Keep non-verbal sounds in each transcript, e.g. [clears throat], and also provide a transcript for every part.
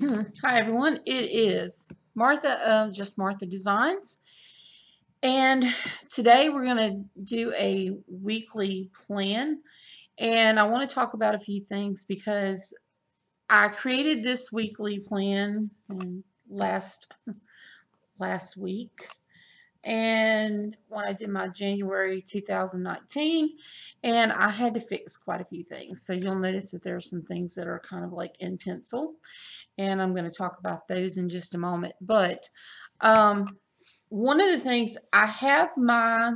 [clears throat] Hi, everyone. It is Martha of Just Martha Designs. And today we're going to do a weekly plan. And I want to talk about a few things because I created this weekly plan um, last last week and when I did my January 2019 and I had to fix quite a few things. So you'll notice that there are some things that are kind of like in pencil and I'm going to talk about those in just a moment. But um, one of the things I have my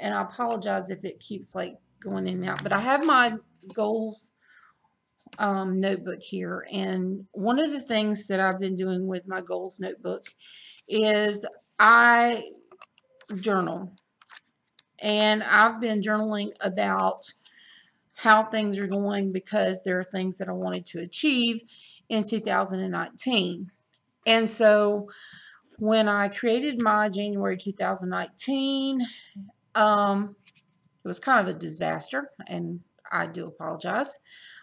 and I apologize if it keeps like going in and out but I have my goals um, notebook here and one of the things that I've been doing with my goals notebook is I journal. And I've been journaling about how things are going because there are things that I wanted to achieve in 2019. And so when I created my January 2019, um, it was kind of a disaster, and I do apologize.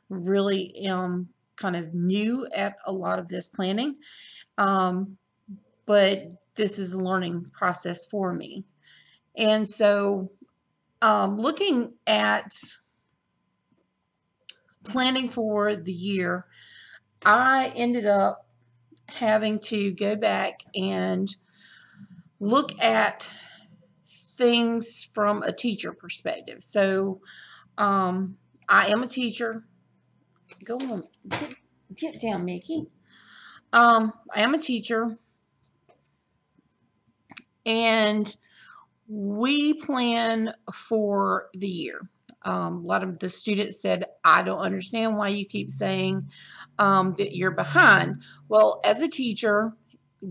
Really am kind of new at a lot of this planning, um, but this is a learning process for me. And so um, looking at planning for the year, I ended up having to go back and look at things from a teacher perspective. So um, I am a teacher. Go on, get, get down, Mickey. Um, I am a teacher. And we plan for the year. Um, a lot of the students said, I don't understand why you keep saying um, that you're behind. Well, as a teacher,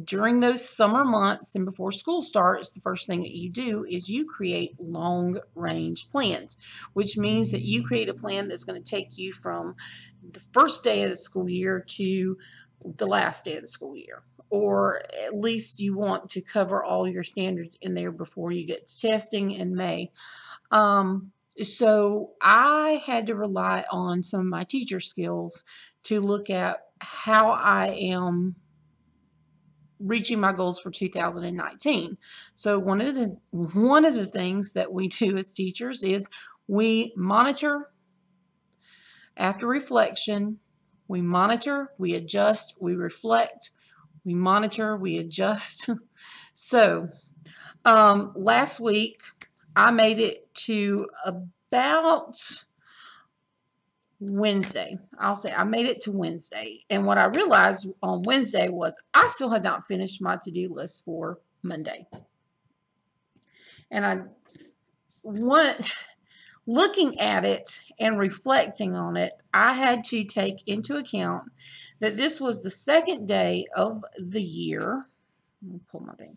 during those summer months and before school starts, the first thing that you do is you create long range plans, which means that you create a plan that's going to take you from the first day of the school year to the last day of the school year or at least you want to cover all your standards in there before you get to testing in May. Um, so I had to rely on some of my teacher skills to look at how I am reaching my goals for 2019. So one of the one of the things that we [laughs] do as teachers is we monitor after reflection, we monitor, we adjust, we reflect, we monitor, we adjust. [laughs] so um, last week I made it to about Wednesday. I'll say I made it to Wednesday. And what I realized on Wednesday was I still had not finished my to-do list for Monday. And I want looking at it and reflecting on it, I had to take into account that this was the second day of the year. Pull my thing.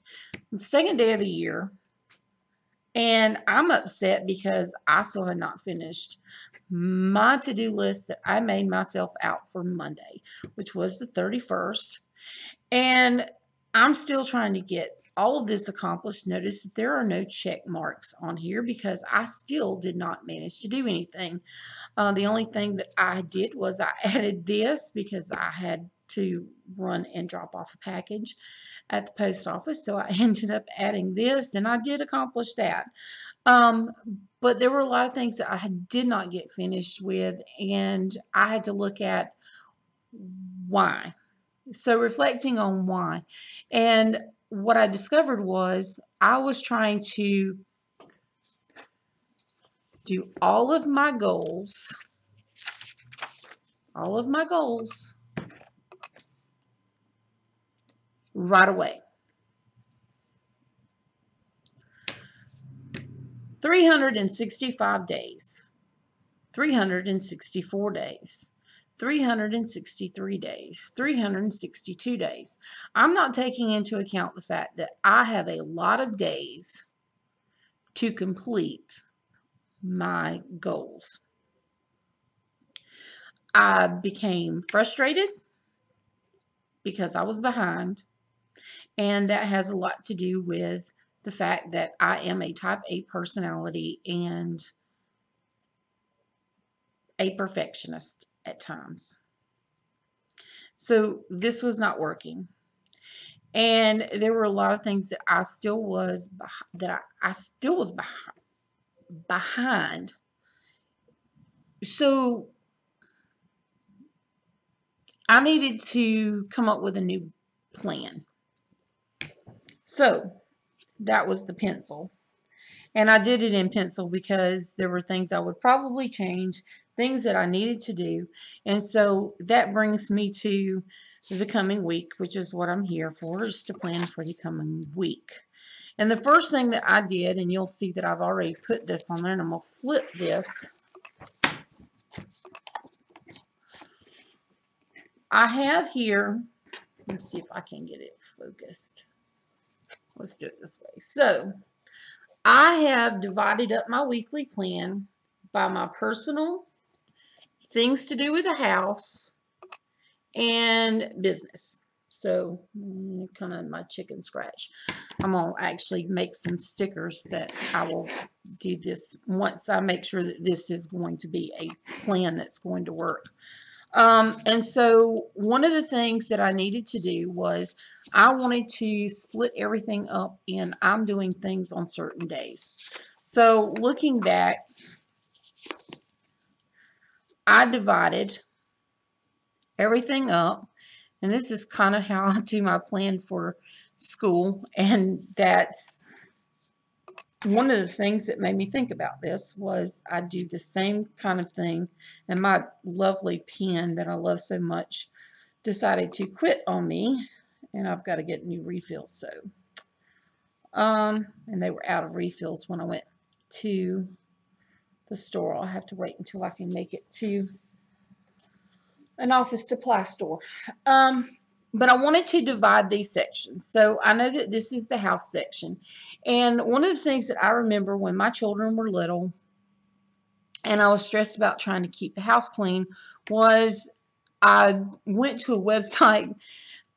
The second day of the year. And I'm upset because I still had not finished my to-do list that I made myself out for Monday, which was the 31st. And I'm still trying to get all of this accomplished, notice that there are no check marks on here because I still did not manage to do anything. Uh, the only thing that I did was I [laughs] added this because I had to run and drop off a package at the post office. So I [laughs] ended up adding this and I did accomplish that. Um, but there were a lot of things that I did not get finished with and I had to look at why. So reflecting on why. And what I discovered was I was trying to do all of my goals, all of my goals right away. 365 days, 364 days, 363 days, 362 days. I'm not taking into account the fact that I have a lot of days to complete my goals. I became frustrated because I was behind, and that has a lot to do with the fact that I am a type A personality and a perfectionist at times. So this was not working. And there were a lot of things that I still was that I, I still was behind behind. So I needed to come up with a new plan. So that was the pencil. And I did it in pencil because there were things I would probably change, things that I needed to do. And so that brings me to the coming week, which is what I'm here for, is to plan for the coming week. And the first thing that I did, and you'll see that I've already put this on there, and I'm going to flip this. I have here, let's see if I can get it focused. Let's do it this way. So, I have divided up my weekly plan by my personal, things to do with the house, and business. So, mm, kind of my chicken scratch. I'm going to actually make some stickers that I will do this once I make sure that this is going to be a plan that's going to work. Um, and so one of the things that I needed to do was I wanted to split everything up and I'm doing things on certain days. So looking back, I divided everything up. And this is kind of how I do my plan for school. And that's one of the things that made me think about this was I do the same kind of thing. And my lovely pen that I love so much decided to quit on me. And I've got to get new refills. So, um, and they were out of refills when I went to the store. I'll have to wait until I can make it to an office supply store. Um, but I wanted to divide these sections. So I know that this is the house section. And one of the things that I remember when my children were little and I was stressed about trying to keep the house clean was I went to a [laughs] website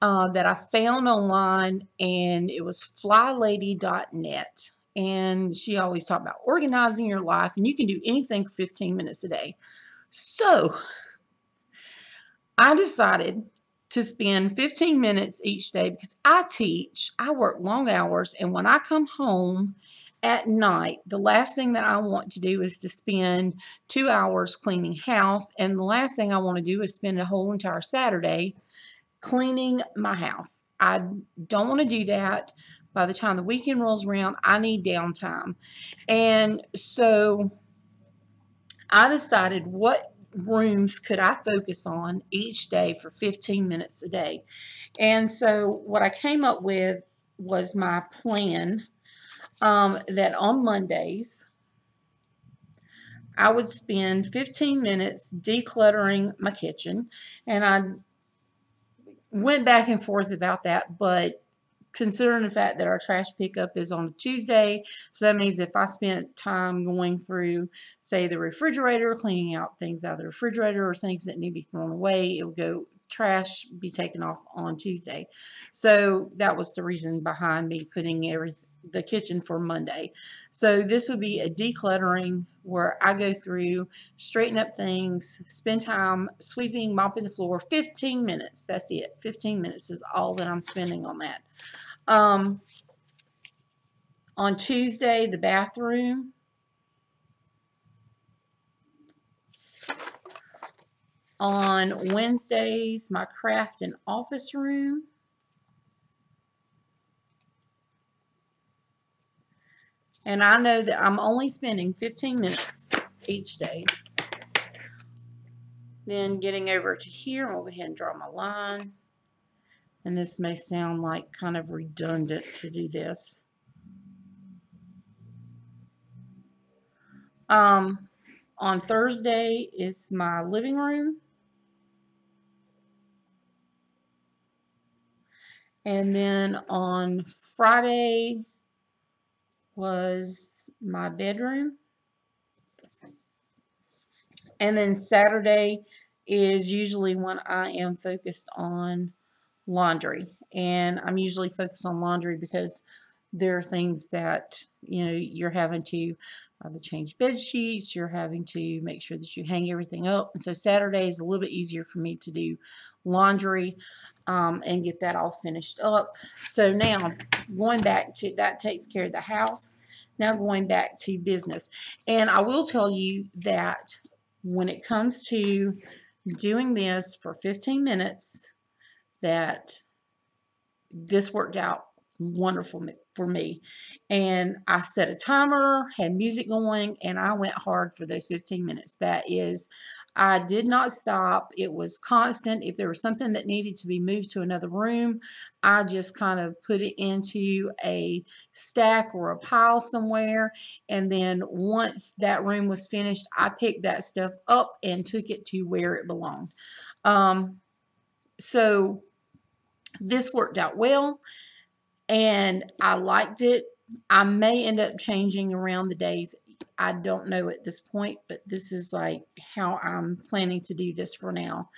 uh, that I found online and it was flylady.net. And she always talked about organizing your life and you can do anything for 15 minutes a day. So I decided to spend 15 minutes each day because I teach, I work long hours, and when I come home at night, the last thing that I want to do is to spend two hours cleaning house, and the last thing I want to do is spend a whole entire Saturday cleaning my house. I don't want to do that. By the time the weekend rolls around, I need downtime. And so I decided what rooms could I focus on each day for 15 minutes a day. And so what I came up with was my plan um, that on Mondays, I would spend 15 minutes decluttering my kitchen. And I went back and forth about that, but considering the fact that our trash pickup is on a Tuesday. So that means if I spent time going through, say, the refrigerator, cleaning out things out of the refrigerator or things that need to be thrown away, it would go trash be taken off on Tuesday. So that was the reason behind me putting everything the kitchen for Monday. So this would be a decluttering where I go through, straighten up things, spend time sweeping, mopping the floor, 15 minutes. That's it. 15 minutes is all that I'm spending on that. Um, on Tuesday, the bathroom. On Wednesdays, my craft and office room. And I know that I'm only spending 15 minutes each day. Then getting over to here, I'll go ahead and draw my line. And this may sound like kind of redundant to do this. Um, on Thursday is my living room. And then on Friday was my bedroom. And then Saturday is usually when I am focused on laundry. And I'm usually focused on laundry because there are things that you know you're having to either change bed sheets you're having to make sure that you hang everything up and so Saturday is a little bit easier for me to do laundry um, and get that all finished up. So now going back to that takes care of the house. Now going back to business. And I will tell you that when it comes to doing this for 15 minutes that this worked out wonderful for me. And I set a timer, had music going, and I went hard for those 15 minutes. That is, I did not stop. It was constant. If there was something that needed to be moved to another room, I just kind of put it into a stack or a pile somewhere. And then once that room was finished, I picked that stuff up and took it to where it belonged. Um, so this worked out well and I liked it. I may end up changing around the days. I don't know at this point, but this is like how I'm planning to do this for now.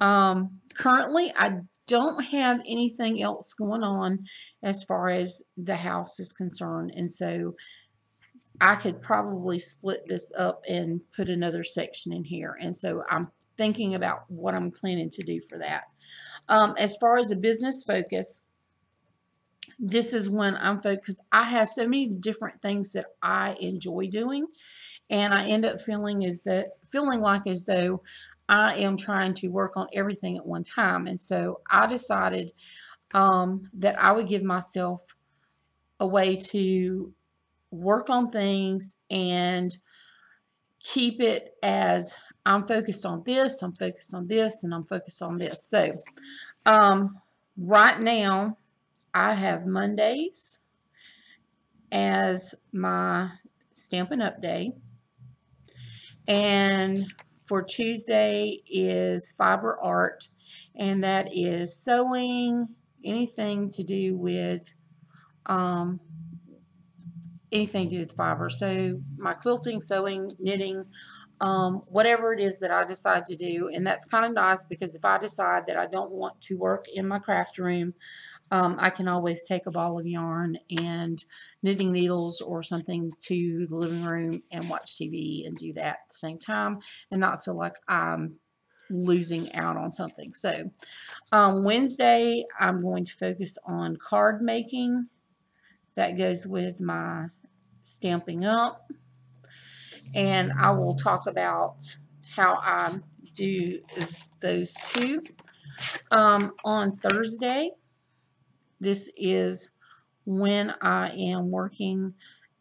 Um, currently, I don't have anything else going on as far as the house is concerned. And so I could probably split this up and put another section in here. And so I'm thinking about what I'm planning to do for that. Um, as far as a business focus, this is when I'm focused. I have so many different things that I enjoy doing, and I end up feeling as that feeling like as though I am trying to work on everything at one time. And so I decided um, that I would give myself a way to work on things and keep it as I'm focused on this, I'm focused on this, and I'm focused on this. So um, right now, I have Mondays as my Stampin' Up! day. And for Tuesday is fiber art, and that is sewing, anything to do with um, anything to do with fiber. So my quilting, sewing, knitting, um, whatever it is that I decide to do. And that's kind of nice because if I decide that I don't want to work in my craft room, um, I can always take a ball of yarn and knitting needles or something to the living room and watch TV and do that at the same time and not feel like I'm losing out on something. So um, Wednesday, I'm going to focus on card making. That goes with my Stampin' Up and I will talk about how I do those two. Um, on Thursday, this is when I am working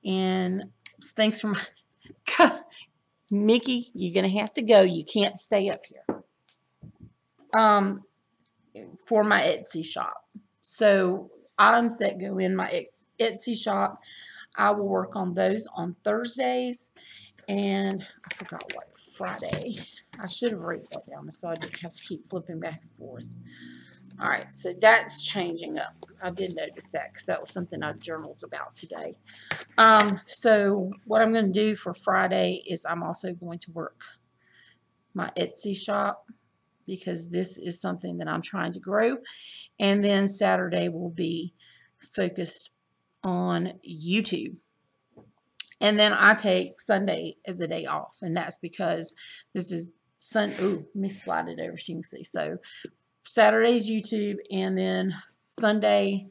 and thanks for my, [laughs] Mickey, you're going to have to go. You can't stay up here. Um, for my Etsy shop. So items that go in my Etsy shop, I will work on those on Thursdays and I forgot what Friday. I should have written that down so I didn't have to keep flipping back and forth. All right, so that's changing up. I did notice that because that was something I journaled about today. Um, so what I'm going to do for Friday is I'm also going to work my Etsy shop because this is something that I'm trying to grow. And then Saturday will be focused on YouTube. And then I take Sunday as a day off. And that's because this is Sun. Ooh, let me slide it over so you can see. So Saturday's YouTube. And then Sunday,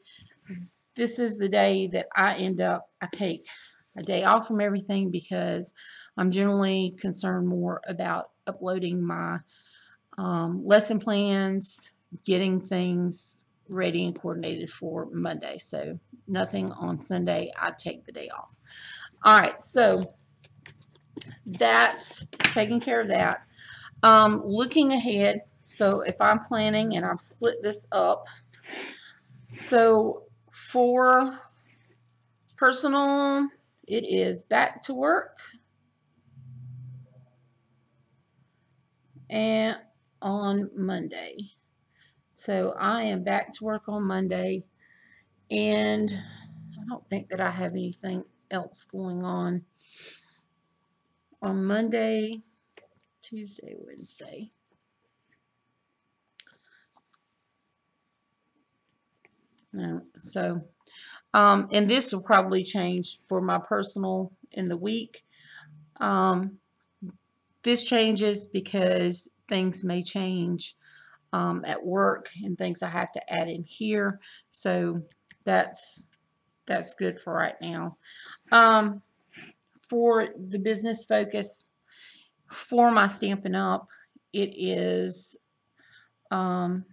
this is the day that I end up, I take a day off from everything because I'm generally concerned more about uploading my um, lesson plans, getting things ready and coordinated for Monday. So nothing on Sunday. I take the day off. All right, so that's taking care of that. Um, looking ahead, so if I'm planning and I've split this up, so for personal, it is back to work. And on Monday. So I am back to work on Monday. And I don't think that I have anything else going on on Monday, Tuesday, Wednesday. So Um, and this will probably change for my personal in the week. Um, this changes because things may change um, at work and things I have to add in here. So that's that's good for right now. Um, for the business focus, for my Stampin' Up, it is um,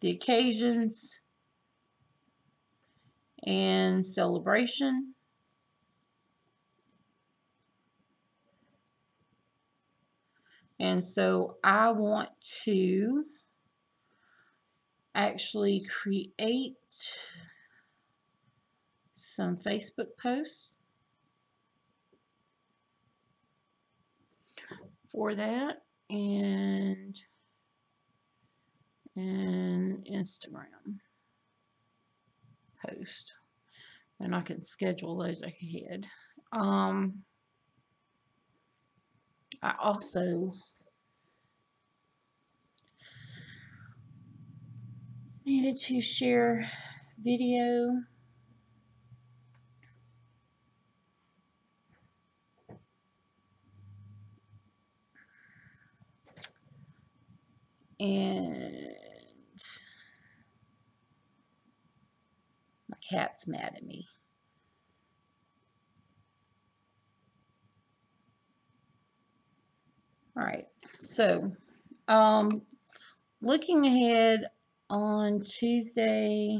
the occasions and celebration. And so I want to actually create some Facebook posts for that and and Instagram post and I can schedule those ahead. Um, I also needed to share video. And my cat's mad at me. All right, so um, looking ahead on Tuesday,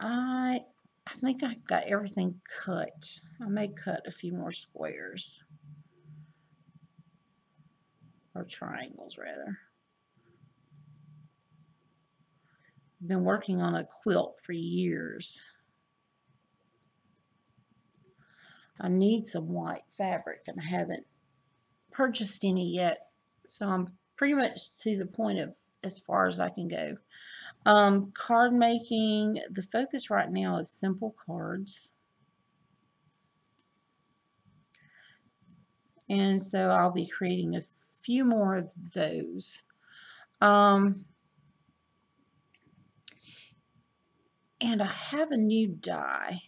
I I think I've got everything cut. I may cut a few more squares or triangles rather. Been working on a quilt for years. I need some white fabric and I haven't purchased any yet. So I'm pretty much to the point of as far as I can go. Um, card making, the focus right now is simple cards. And so I'll be creating a few more of those. Um, And I have a new die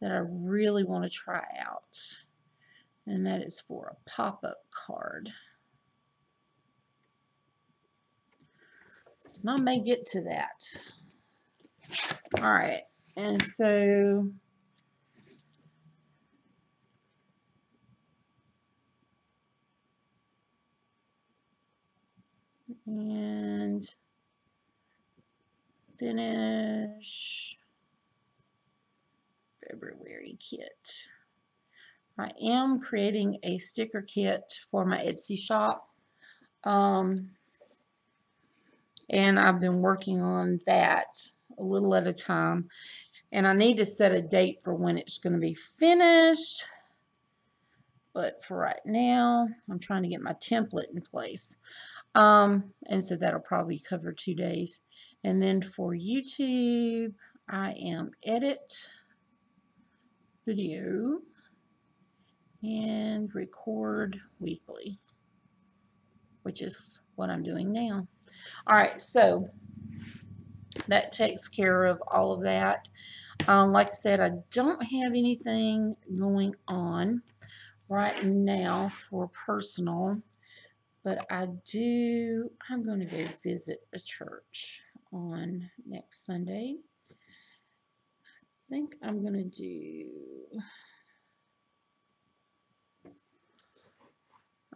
that I really want to try out. And that is for a pop-up card. And I may get to that. All right. And so... And finish February kit. I am creating a sticker kit for my Etsy shop. Um, and I've been working on that a little at a time. And I need to set a date for when it's going to be finished. But for right now, I'm trying to get my template in place. Um, and so that'll probably cover two days. And then for YouTube, I am edit video and record weekly, which is what I'm doing now. All right, so that takes care of all of that. Um, like I said, I don't have anything going on right now for personal, but I do, I'm going to go visit a church on next Sunday. I think I'm going to do...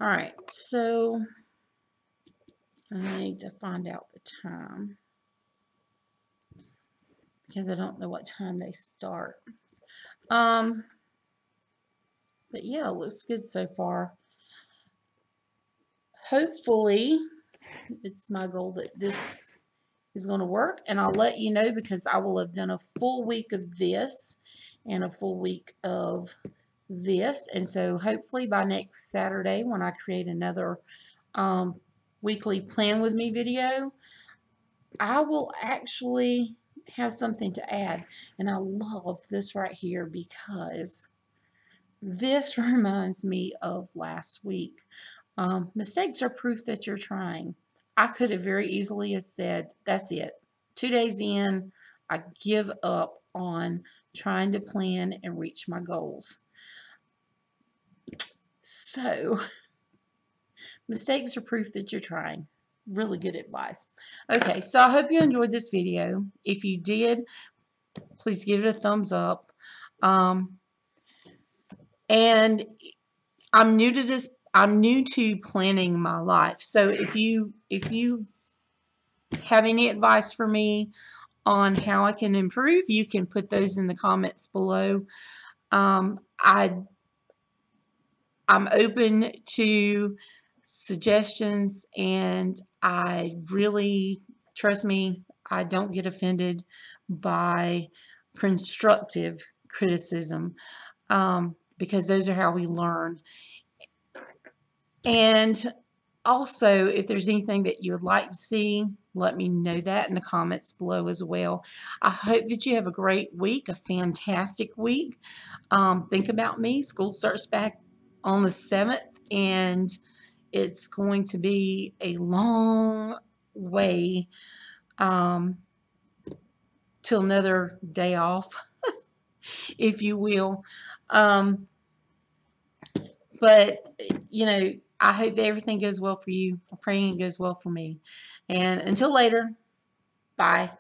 All right, so I need to find out the time because I don't know what time they start. Um, but yeah, it looks good so far. Hopefully, it's my goal that this is going to work. And I'll let you know because I will have done a full week of this and a full week of this. And so hopefully by next Saturday when I create another um, weekly plan with me video, I will actually have something to add. And I love this right here because this [laughs] reminds me of last week. Um, mistakes are proof that you're trying. I could have very easily have said, that's it. Two days in, I give up on trying to plan and reach my goals. So, [laughs] mistakes are proof that you're trying. Really good advice. Okay, so I hope you enjoyed this video. If you did, please give it a thumbs up. Um, and I'm new to this. I'm new to planning my life. So if you if you have any advice for me on how I can improve, you can put those in the comments below. Um, I I'm open to suggestions and I really trust me I don't get offended by constructive criticism um, because those are how we learn and also if there's anything that you would like to see let me know that in the comments below as well. I hope that you have a great week a fantastic week. Um, think about me. School starts back on the 7th and it's going to be a long way um, till another day off, [laughs] if you will. Um, but, you know, I hope that everything goes well for you. I'm praying it goes well for me. And until later, bye.